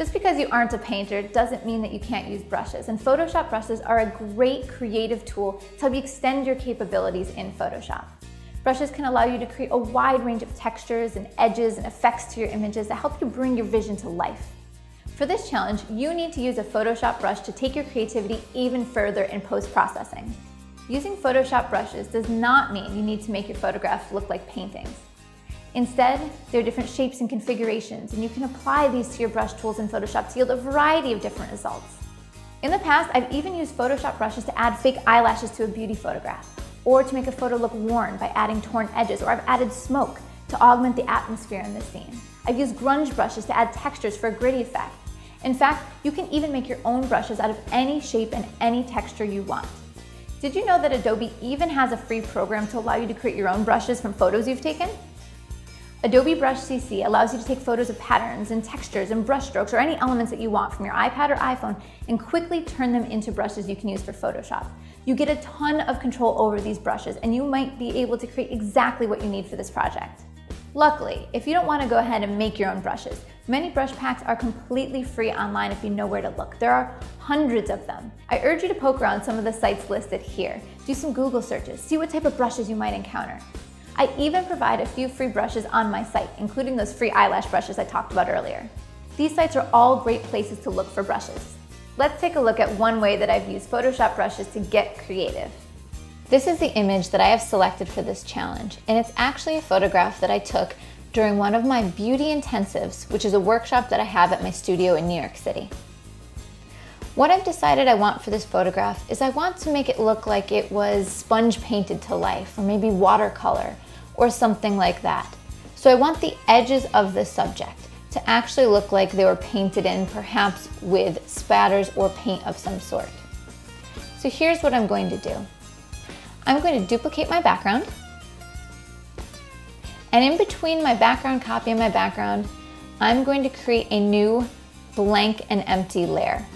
Just because you aren't a painter doesn't mean that you can't use brushes, and Photoshop brushes are a great creative tool to help you extend your capabilities in Photoshop. Brushes can allow you to create a wide range of textures and edges and effects to your images that help you bring your vision to life. For this challenge, you need to use a Photoshop brush to take your creativity even further in post-processing. Using Photoshop brushes does not mean you need to make your photographs look like paintings. Instead, there are different shapes and configurations, and you can apply these to your brush tools in Photoshop to yield a variety of different results. In the past, I've even used Photoshop brushes to add fake eyelashes to a beauty photograph, or to make a photo look worn by adding torn edges, or I've added smoke to augment the atmosphere in the scene. I've used grunge brushes to add textures for a gritty effect. In fact, you can even make your own brushes out of any shape and any texture you want. Did you know that Adobe even has a free program to allow you to create your own brushes from photos you've taken? Adobe Brush CC allows you to take photos of patterns and textures and brush strokes or any elements that you want from your iPad or iPhone and quickly turn them into brushes you can use for Photoshop. You get a ton of control over these brushes and you might be able to create exactly what you need for this project. Luckily, if you don't want to go ahead and make your own brushes, many brush packs are completely free online if you know where to look. There are hundreds of them. I urge you to poke around some of the sites listed here. Do some Google searches, see what type of brushes you might encounter. I even provide a few free brushes on my site, including those free eyelash brushes I talked about earlier. These sites are all great places to look for brushes. Let's take a look at one way that I've used Photoshop brushes to get creative. This is the image that I have selected for this challenge, and it's actually a photograph that I took during one of my beauty intensives, which is a workshop that I have at my studio in New York City. What I've decided I want for this photograph is I want to make it look like it was sponge painted to life, or maybe watercolor, or something like that. So I want the edges of the subject to actually look like they were painted in, perhaps with spatters or paint of some sort. So here's what I'm going to do. I'm going to duplicate my background. And in between my background copy and my background, I'm going to create a new blank and empty layer.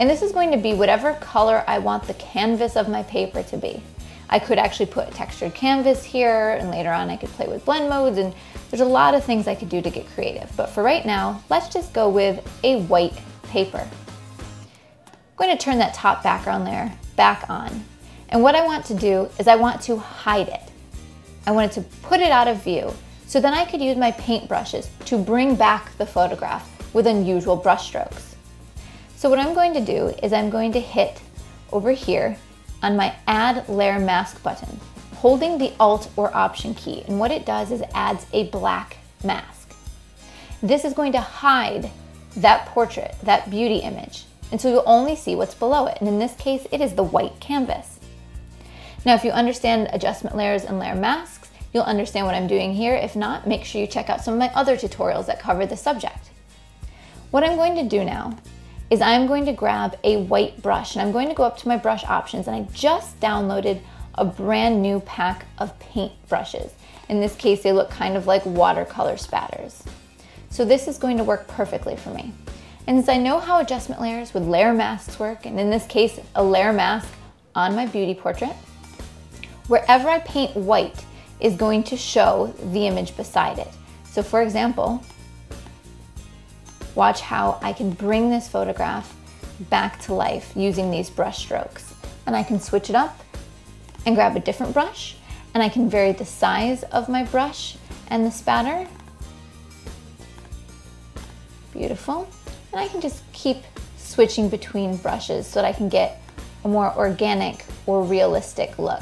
And this is going to be whatever color I want the canvas of my paper to be. I could actually put textured canvas here and later on I could play with blend modes and there's a lot of things I could do to get creative. But for right now, let's just go with a white paper. I'm going to turn that top background layer back on. And what I want to do is I want to hide it. I wanted to put it out of view so then I could use my paint brushes to bring back the photograph with unusual brush strokes. So what I'm going to do is I'm going to hit over here on my Add Layer Mask button, holding the Alt or Option key. And what it does is adds a black mask. This is going to hide that portrait, that beauty image. And so you'll only see what's below it. And in this case, it is the white canvas. Now, if you understand adjustment layers and layer masks, you'll understand what I'm doing here. If not, make sure you check out some of my other tutorials that cover the subject. What I'm going to do now is I'm going to grab a white brush and I'm going to go up to my brush options and I just downloaded a brand new pack of paint brushes. In this case, they look kind of like watercolor spatters. So this is going to work perfectly for me. And since I know how adjustment layers with layer masks work, and in this case, a layer mask on my beauty portrait, wherever I paint white is going to show the image beside it. So for example, Watch how I can bring this photograph back to life using these brush strokes. And I can switch it up and grab a different brush and I can vary the size of my brush and the spatter. Beautiful. And I can just keep switching between brushes so that I can get a more organic or realistic look.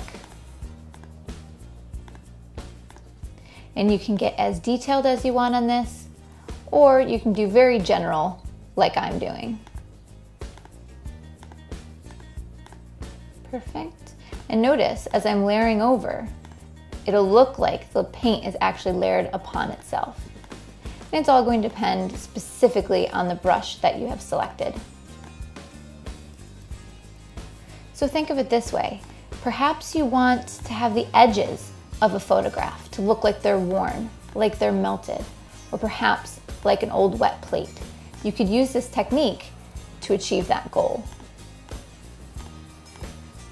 And you can get as detailed as you want on this or you can do very general like I'm doing. Perfect. And notice as I'm layering over, it'll look like the paint is actually layered upon itself. And it's all going to depend specifically on the brush that you have selected. So think of it this way. Perhaps you want to have the edges of a photograph to look like they're worn, like they're melted, or perhaps like an old wet plate. You could use this technique to achieve that goal.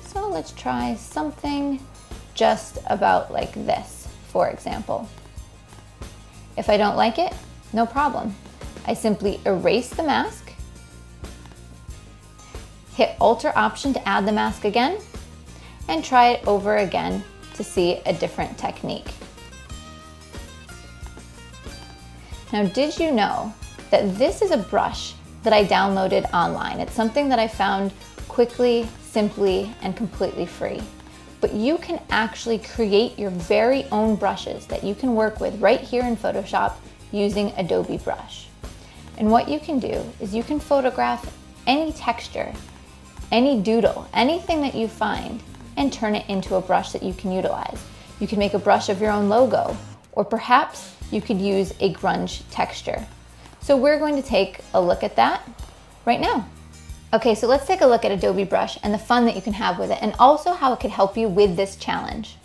So let's try something just about like this, for example. If I don't like it, no problem. I simply erase the mask, hit Alt or Option to add the mask again, and try it over again to see a different technique. Now, did you know that this is a brush that I downloaded online? It's something that I found quickly, simply, and completely free. But you can actually create your very own brushes that you can work with right here in Photoshop using Adobe Brush. And what you can do is you can photograph any texture, any doodle, anything that you find, and turn it into a brush that you can utilize. You can make a brush of your own logo, or perhaps you could use a grunge texture. So we're going to take a look at that right now. Okay, so let's take a look at Adobe Brush and the fun that you can have with it and also how it could help you with this challenge.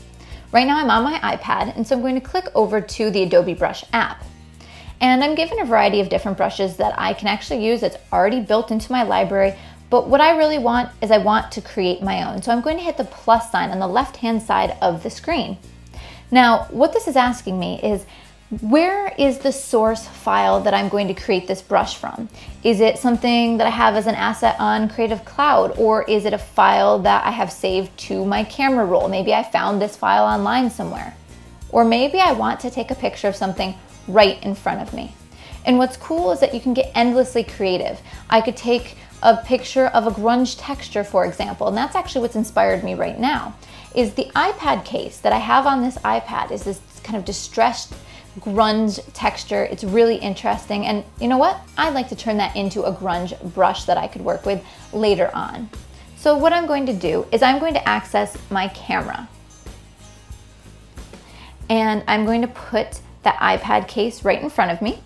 Right now I'm on my iPad and so I'm going to click over to the Adobe Brush app. And I'm given a variety of different brushes that I can actually use that's already built into my library, but what I really want is I want to create my own. So I'm going to hit the plus sign on the left-hand side of the screen. Now, what this is asking me is, where is the source file that I'm going to create this brush from? Is it something that I have as an asset on Creative Cloud or is it a file that I have saved to my camera roll? Maybe I found this file online somewhere. Or maybe I want to take a picture of something right in front of me. And what's cool is that you can get endlessly creative. I could take a picture of a grunge texture, for example, and that's actually what's inspired me right now, is the iPad case that I have on this iPad is this kind of distressed grunge texture. It's really interesting. And you know what? I'd like to turn that into a grunge brush that I could work with later on. So what I'm going to do is I'm going to access my camera. And I'm going to put that iPad case right in front of me.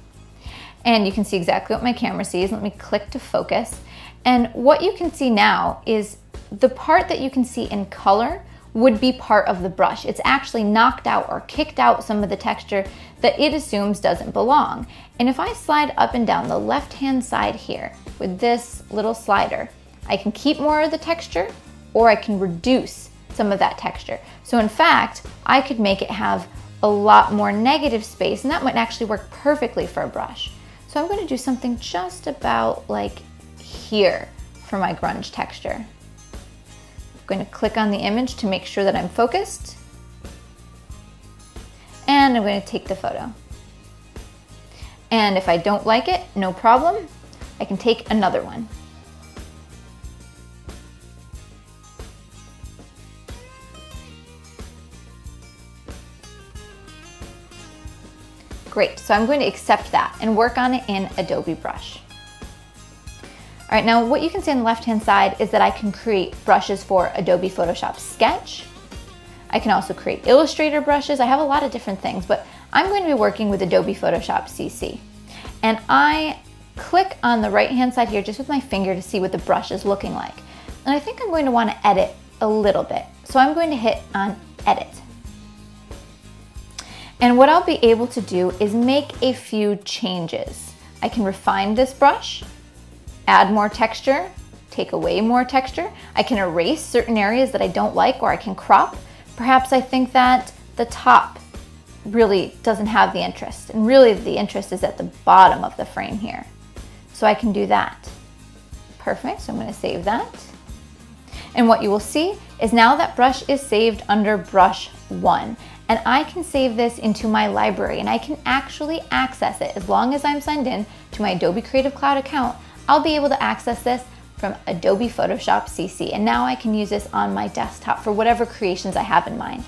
And you can see exactly what my camera sees. Let me click to focus. And what you can see now is the part that you can see in color would be part of the brush. It's actually knocked out or kicked out some of the texture that it assumes doesn't belong. And if I slide up and down the left-hand side here with this little slider, I can keep more of the texture or I can reduce some of that texture. So in fact, I could make it have a lot more negative space and that might actually work perfectly for a brush. So I'm gonna do something just about like here for my grunge texture. I'm going to click on the image to make sure that I'm focused. And I'm going to take the photo. And if I don't like it, no problem. I can take another one. Great, so I'm going to accept that and work on it in Adobe Brush. All right, now what you can see on the left-hand side is that I can create brushes for Adobe Photoshop Sketch. I can also create Illustrator brushes. I have a lot of different things, but I'm going to be working with Adobe Photoshop CC. And I click on the right-hand side here just with my finger to see what the brush is looking like. And I think I'm going to want to edit a little bit. So I'm going to hit on Edit. And what I'll be able to do is make a few changes. I can refine this brush add more texture, take away more texture. I can erase certain areas that I don't like or I can crop. Perhaps I think that the top really doesn't have the interest and really the interest is at the bottom of the frame here. So I can do that. Perfect, so I'm gonna save that. And what you will see is now that brush is saved under brush one and I can save this into my library and I can actually access it as long as I'm signed in to my Adobe Creative Cloud account I'll be able to access this from Adobe Photoshop CC and now I can use this on my desktop for whatever creations I have in mind.